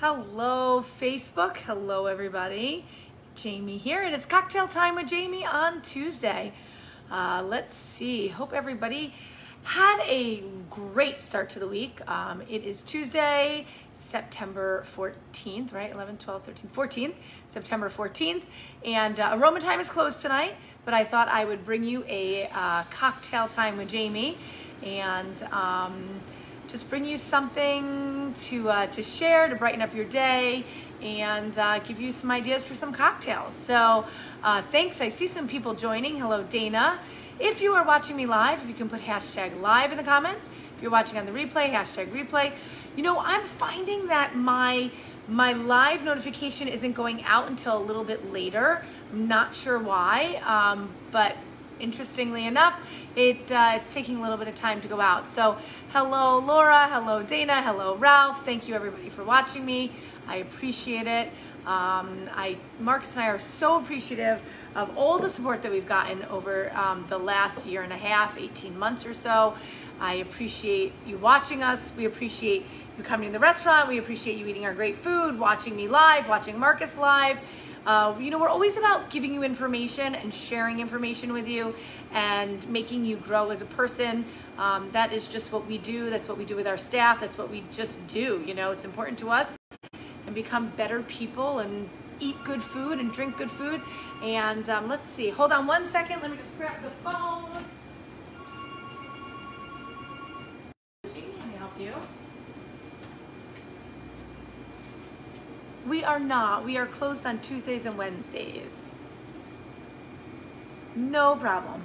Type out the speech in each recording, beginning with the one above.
Hello, Facebook. Hello, everybody. Jamie here. It is cocktail time with Jamie on Tuesday. Uh, let's see. Hope everybody had a great start to the week. Um, it is Tuesday, September 14th, right? 11, 12, 13, 14th, September 14th. And uh, Aroma Thyme is closed tonight, but I thought I would bring you a uh, cocktail time with Jamie. And um, just bring you something to, uh, to share, to brighten up your day, and uh, give you some ideas for some cocktails. So uh, thanks. I see some people joining. Hello, Dana. If you are watching me live, if you can put hashtag live in the comments. If you're watching on the replay, hashtag replay. You know, I'm finding that my my live notification isn't going out until a little bit later. I'm not sure why, um, but interestingly enough, it uh, it's taking a little bit of time to go out. So hello Laura, hello Dana, hello Ralph. Thank you everybody for watching me. I appreciate it. Um, I Marcus and I are so appreciative of all the support that we've gotten over um, the last year and a half, 18 months or so. I appreciate you watching us. We appreciate you coming to the restaurant. We appreciate you eating our great food, watching me live, watching Marcus live. Uh, you know, we're always about giving you information and sharing information with you and making you grow as a person. Um, that is just what we do. That's what we do with our staff. That's what we just do. You know, it's important to us and become better people and eat good food and drink good food. And um, let's see, hold on one second. Let me just grab the phone. Let me help you. We are not. We are closed on Tuesdays and Wednesdays. No problem.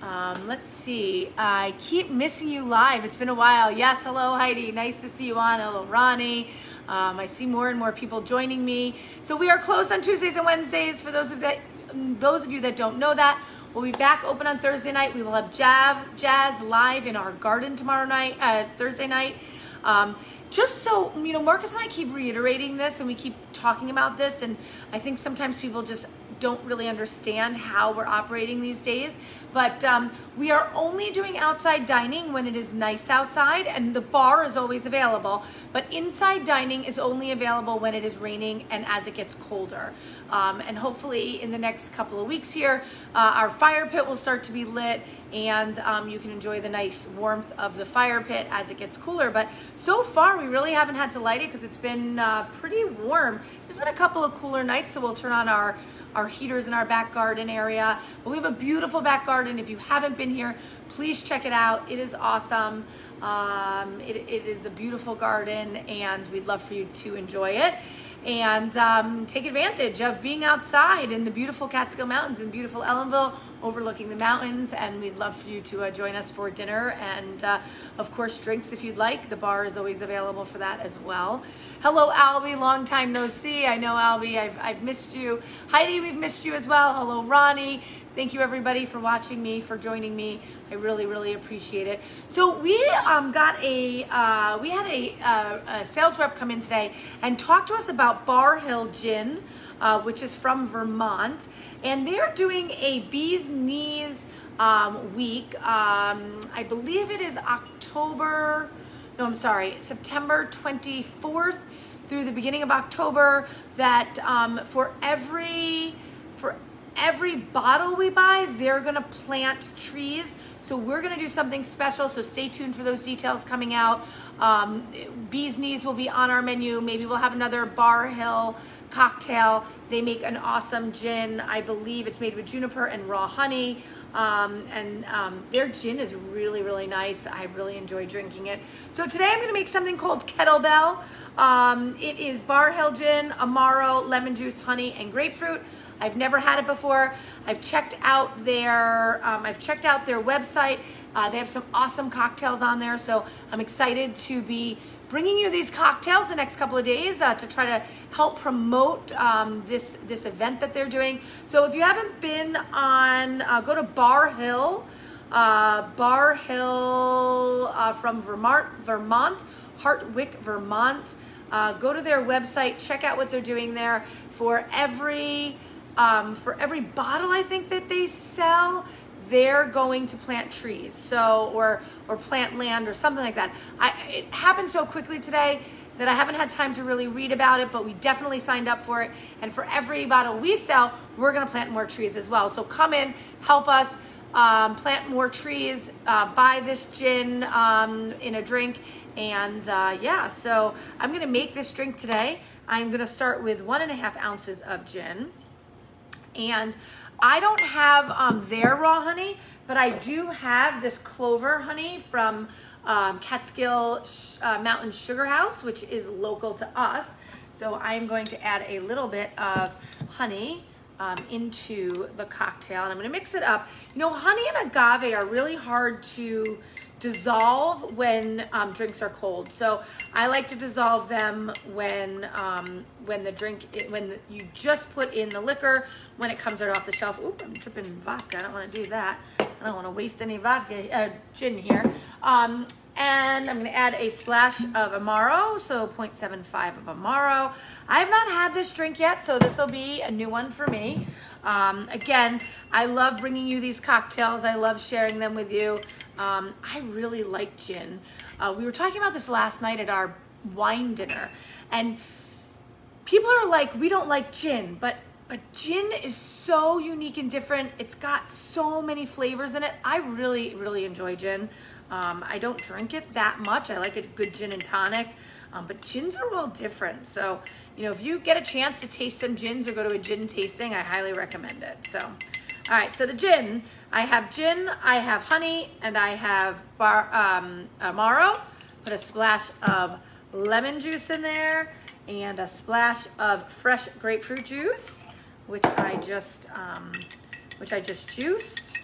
Um, let's see. I keep missing you live. It's been a while. Yes, hello Heidi. Nice to see you on. Hello Ronnie. Um, I see more and more people joining me. So we are closed on Tuesdays and Wednesdays. For those of that, those of you that don't know that, we'll be back open on Thursday night. We will have jazz, jazz live in our garden tomorrow night, uh, Thursday night. Um, just so you know, Marcus and I keep reiterating this, and we keep talking about this, and I think sometimes people just don't really understand how we're operating these days. But um, we are only doing outside dining when it is nice outside, and the bar is always available. But inside dining is only available when it is raining and as it gets colder. Um, and hopefully, in the next couple of weeks here, uh, our fire pit will start to be lit, and um, you can enjoy the nice warmth of the fire pit as it gets cooler. But so far, we really haven't had to light it because it's been uh, pretty warm. There's been a couple of cooler nights, so we'll turn on our our heaters in our back garden area. But we have a beautiful back garden. If you haven't been here, please check it out. It is awesome. Um, it, it is a beautiful garden and we'd love for you to enjoy it and um, take advantage of being outside in the beautiful Catskill Mountains in beautiful Ellenville, overlooking the mountains. And we'd love for you to uh, join us for dinner and, uh, of course, drinks if you'd like. The bar is always available for that as well. Hello, Albie. Long time no see. I know, Albie, I've, I've missed you. Heidi, we've missed you as well. Hello, Ronnie. Thank you everybody for watching me, for joining me. I really, really appreciate it. So we um, got a, uh, we had a, uh, a, sales rep come in today and talk to us about Barr Hill Gin, uh, which is from Vermont. And they're doing a Bee's Knees um, week. Um, I believe it is October, no, I'm sorry, September 24th through the beginning of October that um, for every, for every bottle we buy, they're gonna plant trees. So we're gonna do something special, so stay tuned for those details coming out. Um, Bee's Knees will be on our menu. Maybe we'll have another Barr Hill cocktail. They make an awesome gin. I believe it's made with juniper and raw honey. Um, and um, their gin is really, really nice. I really enjoy drinking it. So today I'm gonna make something called Kettlebell. Um, it is Barr Hill gin, Amaro, lemon juice, honey, and grapefruit. I've never had it before. I've checked out their um, I've checked out their website. Uh, they have some awesome cocktails on there, so I'm excited to be bringing you these cocktails the next couple of days uh, to try to help promote um, this this event that they're doing. So if you haven't been on, uh, go to Barr Hill, uh, Barr Hill uh, from Vermont, Vermont, Hardwick, Vermont. Uh, go to their website, check out what they're doing there for every um, for every bottle I think that they sell, they're going to plant trees. So, or, or plant land or something like that. I, it happened so quickly today that I haven't had time to really read about it, but we definitely signed up for it. And for every bottle we sell, we're gonna plant more trees as well. So come in, help us um, plant more trees, uh, buy this gin um, in a drink. And uh, yeah, so I'm gonna make this drink today. I'm gonna start with one and a half ounces of gin. And I don't have um, their raw honey, but I do have this clover honey from um, Catskill uh, Mountain Sugar House, which is local to us. So I'm going to add a little bit of honey um, into the cocktail and I'm gonna mix it up. You know, honey and agave are really hard to dissolve when um, drinks are cold. So I like to dissolve them when um, when the drink when you just put in the liquor when it comes right off the shelf. Oop, I'm dripping vodka. I don't want to do that. I don't want to waste any vodka uh, gin here. Um, and I'm gonna add a splash of Amaro, so 0.75 of Amaro. I have not had this drink yet, so this will be a new one for me. Um, again, I love bringing you these cocktails. I love sharing them with you. Um, I really like gin. Uh, we were talking about this last night at our wine dinner, and people are like, we don't like gin, but but gin is so unique and different. It's got so many flavors in it. I really, really enjoy gin. Um, I don't drink it that much. I like a good gin and tonic. Um, but gins are all different. So, you know, if you get a chance to taste some gins or go to a gin tasting, I highly recommend it. So, all right, so the gin, I have gin, I have honey, and I have bar, um, Amaro. Put a splash of lemon juice in there and a splash of fresh grapefruit juice, which I just, um, which I just juiced.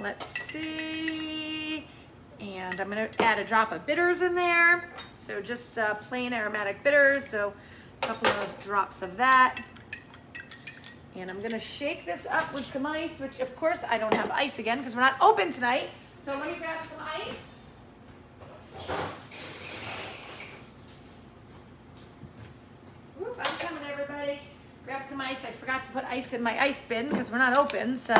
Let's see. And I'm gonna add a drop of bitters in there. So just uh, plain aromatic bitters. So a couple of drops of that. And I'm gonna shake this up with some ice, which of course I don't have ice again because we're not open tonight. So let me grab some ice. I'm coming everybody. Grab some ice. I forgot to put ice in my ice bin because we're not open, so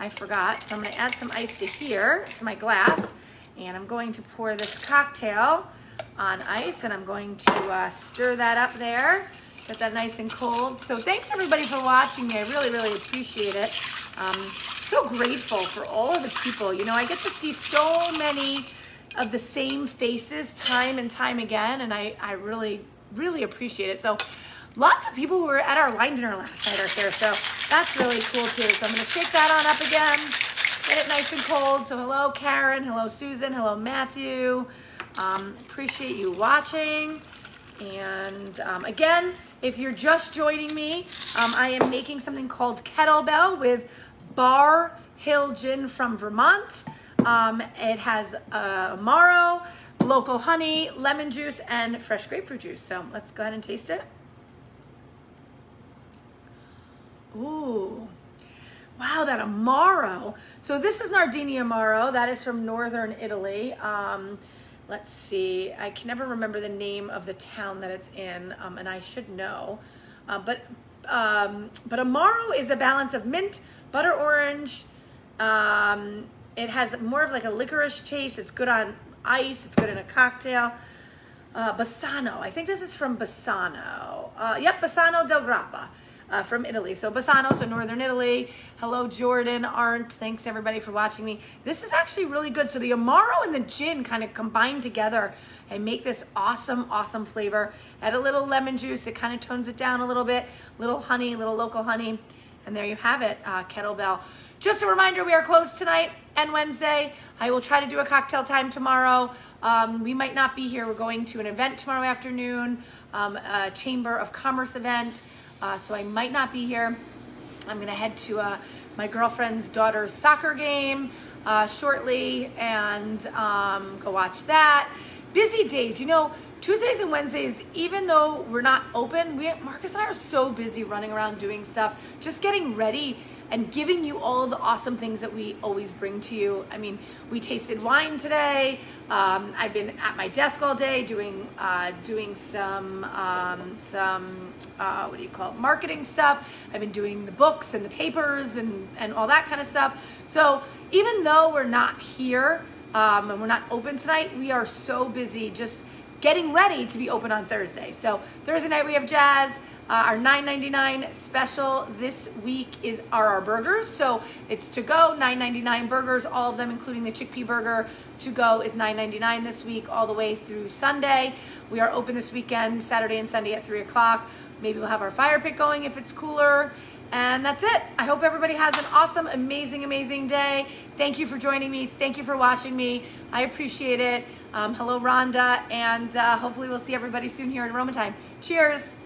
I forgot. So I'm gonna add some ice to here, to my glass. And I'm going to pour this cocktail on ice and I'm going to uh, stir that up there. Get that nice and cold. So thanks everybody for watching me. I really, really appreciate it. Um, so grateful for all of the people. You know, I get to see so many of the same faces time and time again. And I, I really, really appreciate it. So lots of people who were at our wine dinner last night are here. So that's really cool too. So I'm gonna shake that on up again get it nice and cold. So hello, Karen. Hello, Susan. Hello, Matthew. Um, appreciate you watching. And um, again, if you're just joining me, um, I am making something called Kettlebell with Barr Hill Gin from Vermont. Um, it has uh, Amaro, local honey, lemon juice, and fresh grapefruit juice. So let's go ahead and taste it. Ooh. Wow, that Amaro. So this is Nardini Amaro. That is from northern Italy. Um, let's see. I can never remember the name of the town that it's in, um, and I should know. Uh, but um, but Amaro is a balance of mint, butter orange. Um, it has more of like a licorice taste. It's good on ice. It's good in a cocktail. Uh, Bassano. I think this is from Bassano. Uh, yep, Bassano del Grappa uh, from Italy. So Bassano, so Northern Italy. Hello, Jordan, Arndt. Thanks everybody for watching me. This is actually really good. So the Amaro and the gin kind of combine together and make this awesome, awesome flavor. Add a little lemon juice. It kind of tones it down a little bit. Little honey, little local honey. And there you have it, uh, Kettlebell. Just a reminder, we are closed tonight and Wednesday. I will try to do a cocktail time tomorrow. Um, we might not be here. We're going to an event tomorrow afternoon, um, a Chamber of Commerce event. Uh, so I might not be here. I'm gonna head to uh, my girlfriend's daughter's soccer game uh, shortly and um, go watch that. Busy days, you know, Tuesdays and Wednesdays, even though we're not open, we, Marcus and I are so busy running around doing stuff, just getting ready and giving you all the awesome things that we always bring to you. I mean, we tasted wine today. Um, I've been at my desk all day doing uh, doing some um, some uh, what do you call it, marketing stuff. I've been doing the books and the papers and and all that kind of stuff. So even though we're not here um, and we're not open tonight, we are so busy just getting ready to be open on Thursday. So Thursday night we have jazz. Uh, our $9.99 special this week is are our burgers. So it's to go $9.99 burgers, all of them, including the chickpea burger. To go is $9.99 this week, all the way through Sunday. We are open this weekend, Saturday and Sunday at 3 o'clock. Maybe we'll have our fire pit going if it's cooler. And that's it. I hope everybody has an awesome, amazing, amazing day. Thank you for joining me. Thank you for watching me. I appreciate it. Um, hello, Rhonda. And uh, hopefully, we'll see everybody soon here in Roma time. Cheers.